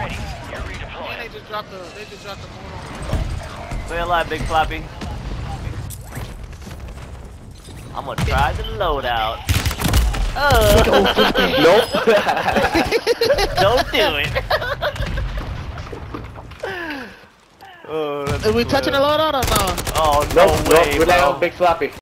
ready. You're And they just dropped the they just dropped the moon on. Stay alive, Big Floppy. I'm gonna try the loadout. Oh, Nope. don't do it. oh, Are we touching the loadout or no? Oh, no nope, way, nope. We're bro. on Big Floppy.